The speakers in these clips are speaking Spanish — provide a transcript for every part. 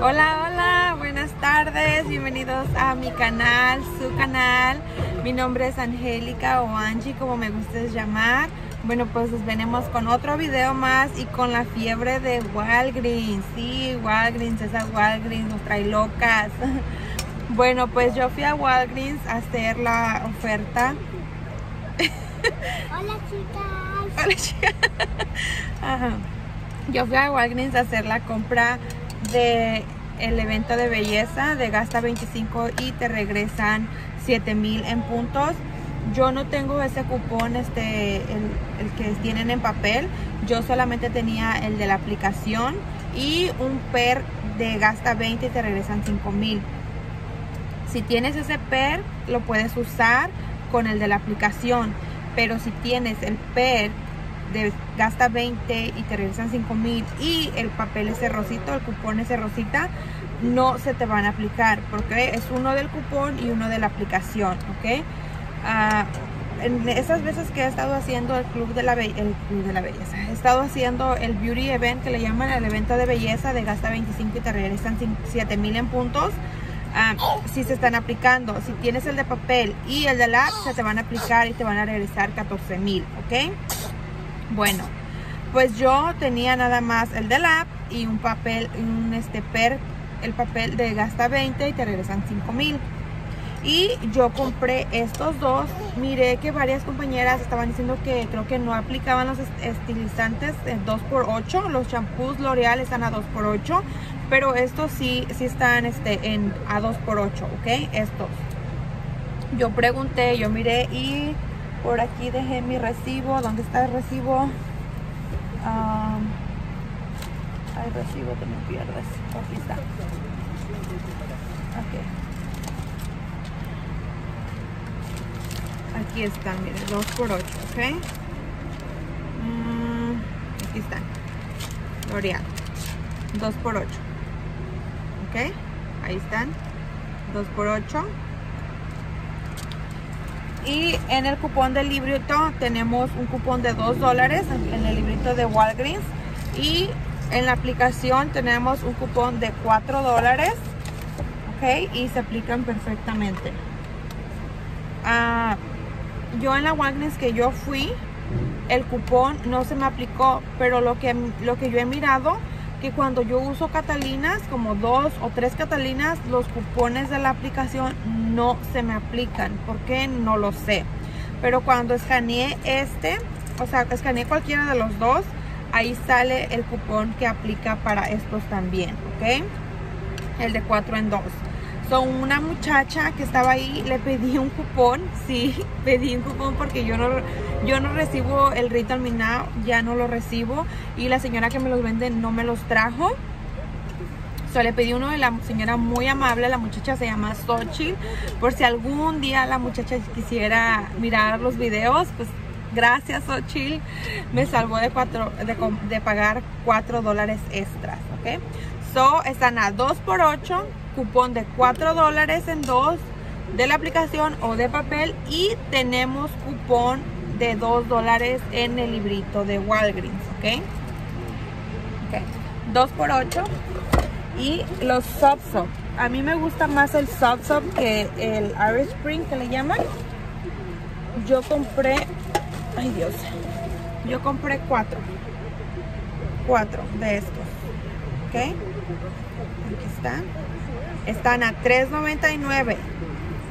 Hola, hola, buenas tardes, bienvenidos a mi canal, su canal. Mi nombre es Angélica o Angie, como me gustes llamar. Bueno, pues venimos con otro video más y con la fiebre de Walgreens. Sí, Walgreens, esas Walgreens nos trae locas. Bueno, pues yo fui a Walgreens a hacer la oferta. Hola chicas. Hola, chicas. Ajá. Yo fui a Walgreens a hacer la compra de el evento de belleza de gasta 25 y te regresan 7 mil en puntos. Yo no tengo ese cupón, este, el, el que tienen en papel. Yo solamente tenía el de la aplicación y un PER de gasta 20 y te regresan 5 mil. Si tienes ese PER, lo puedes usar con el de la aplicación. Pero si tienes el PER de gasta 20 y te regresan 5 mil y el papel ese rosito, el cupón ese rosita, no se te van a aplicar porque es uno del cupón y uno de la aplicación, ¿ok? Ah, en esas veces que he estado haciendo el club de la el club de la belleza, he estado haciendo el beauty event que le llaman el evento de belleza de gasta 25 y te regresan 7 mil en puntos. Ah, si se están aplicando, si tienes el de papel y el de la se te van a aplicar y te van a regresar 14 mil, ¿ok? Bueno, pues yo tenía nada más el de la app y un papel, un este per, el papel de gasta 20 y te regresan 5 mil. Y yo compré estos dos. Miré que varias compañeras estaban diciendo que creo que no aplicaban los est- estilizantes de 2x8. Los champús L'Oreal están a 2x8. Pero estos sí, sí están este, en a 2x8, ¿ok? Estos. Yo pregunté, yo miré y por aquí dejé mi recibo. ¿Dónde está el recibo? Ah, hay recibo, te me pierdes. Aquí está. Ok. Aquí están, miren, 2 por 8, ¿ok? Mm, aquí están. L'Oreal. 2 por 8. ¿Ok? Ahí están. 2 por 8. Y en el cupón del librito tenemos un cupón de 2 dólares en el librito de Walgreens. Y en la aplicación tenemos un cupón de 4 dólares. ¿Ok? Y se aplican perfectamente. Ah, yo en la Walgreens que yo fui, el cupón no se me aplicó, pero lo que, lo que yo he mirado, que cuando yo uso Catalinas, como dos o tres Catalinas, los cupones de la aplicación no se me aplican. ¿Por qué? No lo sé. Pero cuando escaneé este, o sea, escaneé cualquiera de los dos, ahí sale el cupón que aplica para estos también, ¿ok? El de 4 en 2. Son una muchacha que estaba ahí, le pedí un cupón, sí, pedí un cupón porque yo no, yo no recibo el Me Now, ya no lo recibo y la señora que me los vende no me los trajo. So, le pedí uno de la señora muy amable, la muchacha se llama Xochitl, por si algún día la muchacha quisiera mirar los videos, pues gracias Xochitl, me salvó de, cuatro, de, de pagar 4 dólares extras, ¿ok? So, están a 2 por 8 cupón de 4 dólares en 2 de la aplicación o de papel y tenemos cupón de 2 dólares en el librito de Walgreens, ¿ok? Ok, 2 por 8 y los Soft Soap. A mí me gusta más el Soft Soap que el Irish Spring que le llaman. Yo compré, ay Dios, yo compré 4 4 de estos, ¿ok? Aquí están. Están a $3.99.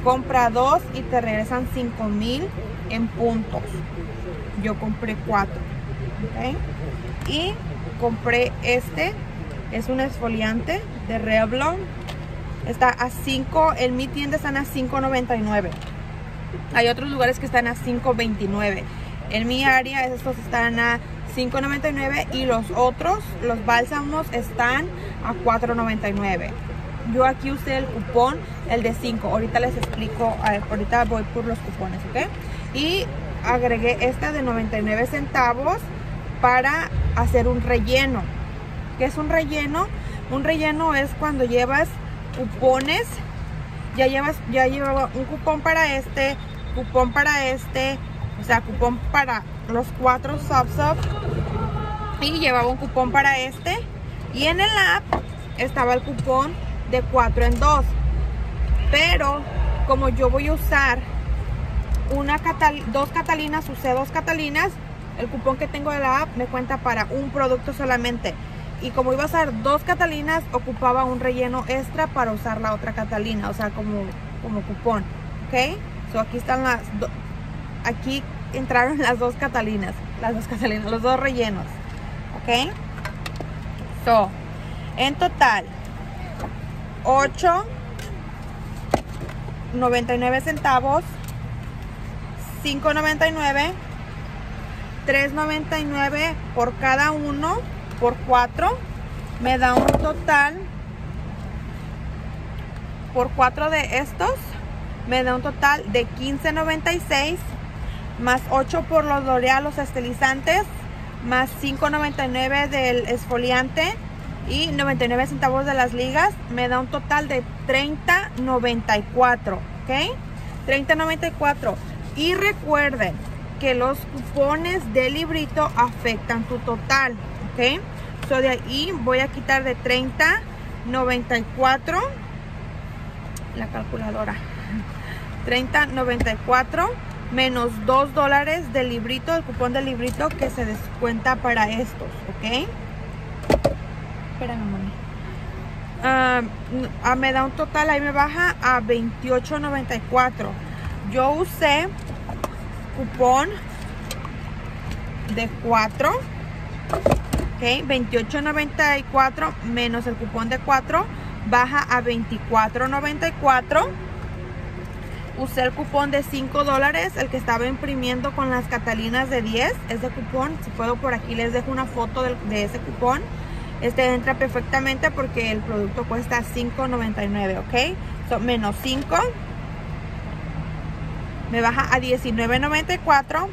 Compra dos y te regresan 5 mil en puntos. Yo compré cuatro. Y compré este. Es un esfoliante de Revlon. Está a 5. En mi tienda están a 5.99. Hay otros lugares que están a 5.29. En mi área estos están a 5.99 y los otros, los bálsamos, están a 4.99. Yo aquí usé el cupón, el de 5. Ahorita les explico, ahorita voy por los cupones, ¿ok? Y agregué este de 99 centavos para hacer un relleno. ¿Qué es un relleno? Un relleno es cuando llevas cupones, ya llevas, ya llevaba un cupón para este, cupón para este, o sea, cupón para los cuatro sub sub y llevaba un cupón para este y en el app estaba el cupón de 4 en 2. Pero como yo voy a usar una dos catalinas, usé dos catalinas, el cupón que tengo de la app me cuenta para un producto solamente. Y como iba a usar dos catalinas, ocupaba un relleno extra para usar la otra catalina, o sea, como, como cupón. ¿Ok? So aquí están las aquí entraron las dos catalinas, las dos catalinas, los dos rellenos. ¿Ok? So, en total, 8 99 centavos 5.99 3.99 por cada uno por 4 me da un total por 4 de estos me da un total de 15.96 más 8 por los L'Oreal los estilizantes más 5.99 del esfoliante y 99 centavos de las ligas me da un total de 30.94 ok 30.94 y recuerden que los cupones del librito afectan tu total, ¿ok? So de ahí voy a quitar de 30, 94, la calculadora, 30, 94 menos 2 dólares del librito, el cupón del librito que se descuenta para estos, ¿ok? Mami. Ah, ah, me da un total, ahí me baja a 28.94 yo usé cupón de 4 ok 28.94 menos el cupón de 4 baja a 24.94 usé el cupón de 5 dólares el que estaba imprimiendo con las catalinas de 10 ese cupón si puedo por aquí les dejo una foto de, ese cupón este entra perfectamente porque el producto cuesta 5.99 ok son menos 5 me baja a $19.94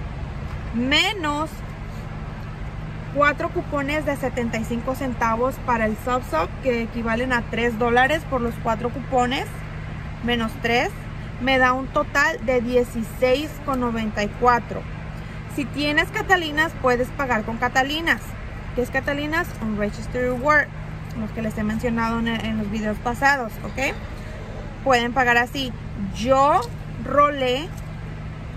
menos 4 cupones de 75 centavos para el SubSub que equivalen a 3 dólares por los 4 cupones menos 3 me da un total de 16,94 si tienes Catalinas puedes pagar con Catalinas ¿qué es Catalinas? un Register Reward los que les he mencionado en, los videos pasados ¿ok? pueden pagar así yo rolé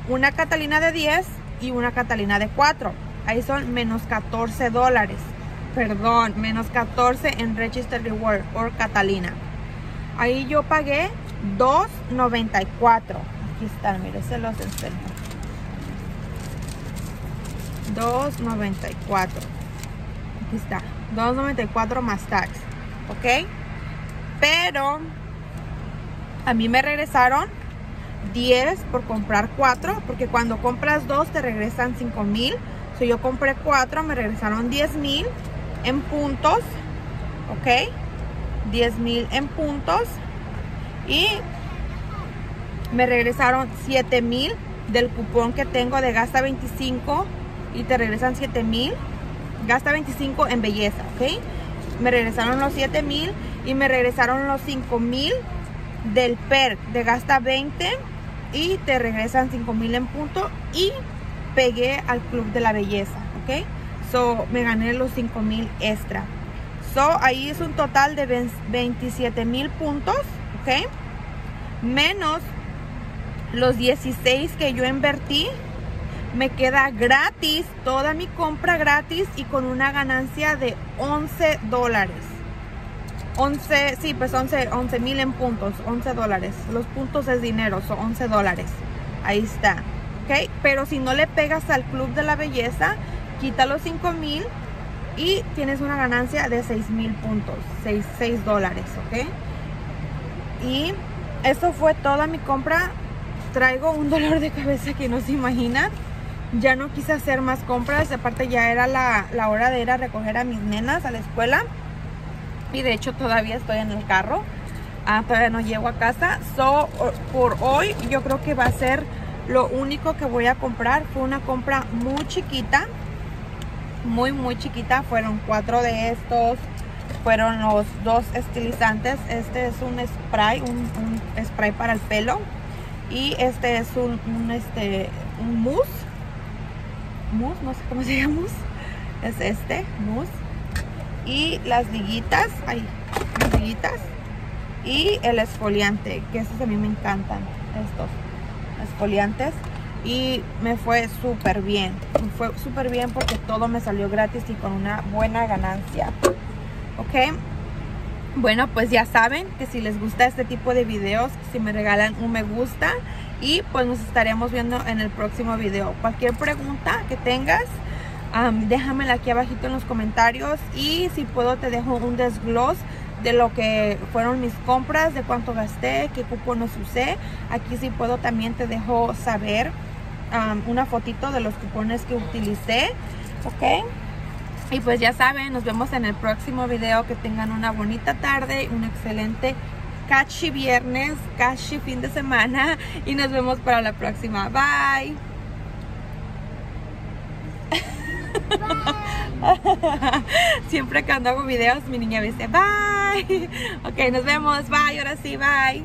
una Catalina de 10 y una Catalina de 4. Ahí son menos 14 dólares. Perdón, menos 14 en Register Reward por Catalina. Ahí yo pagué 2.94. Aquí están, mire, se los enseño. 2.94. Aquí está. 2.94 más tax. ¿Ok? Pero a mí me regresaron 10 por comprar 4, porque cuando compras 2 te regresan 5 mil. Si yo compré 4, me regresaron 10 mil en puntos, ¿ok? 10 mil en puntos y me regresaron 7 mil del cupón que tengo de gasta 25 y te regresan 7 mil. Gasta 25 en belleza, ¿ok? Me regresaron los 7 mil y me regresaron los 5 mil del PER de gasta 20 y te regresan 5 mil en punto y pegué al club de la belleza, ¿ok? So, me gané los 5 mil extra. So, ahí es un total de 27 mil puntos, ¿ok? Menos los 16 que yo invertí, me queda gratis, toda mi compra gratis y con una ganancia de 11 dólares. 11, sí, pues 11 mil en puntos, 11 dólares. Los puntos es dinero, son 11 dólares. Ahí está, ¿ok? Pero si no le pegas al Club de la Belleza, quita los 5 mil y tienes una ganancia de 6 mil puntos, 6, 6 dólares, ¿ok? Y eso fue toda mi compra. Traigo un dolor de cabeza que no se imaginan. Ya no quise hacer más compras, aparte ya era la, la hora de ir a recoger a mis nenas a la escuela y de hecho todavía estoy en el carro ah, todavía no llego a casa so por hoy yo creo que va a ser lo único que voy a comprar fue una compra muy chiquita muy muy chiquita fueron cuatro de estos fueron los dos estilizantes este es un spray un, spray para el pelo y este es un, este un mousse mousse no sé cómo se llama es este mousse y las liguitas, ay, brillitas y el esfoliante, que estos a mí me encantan, estos esfoliantes. Y me fue súper bien, me fue súper bien porque todo me salió gratis y con una buena ganancia. ¿Ok? Bueno, pues ya saben que si les gusta este tipo de videos, si me regalan un me gusta y pues nos estaremos viendo en el próximo video. Cualquier pregunta que tengas, déjamela aquí abajito en los comentarios y si puedo te dejo un desglose de lo que fueron mis compras, de cuánto gasté, qué cupones usé. Aquí si puedo también te dejo saber una fotito de los cupones que utilicé. ¿Ok? Y pues ya saben, nos vemos en el próximo video. Que tengan una bonita tarde, un excelente cachi viernes, cachi fin de semana. Y nos vemos para la próxima. Bye. Siempre cuando hago videos mi niña dice bye. Ok, nos vemos. Bye. Ahora sí, bye.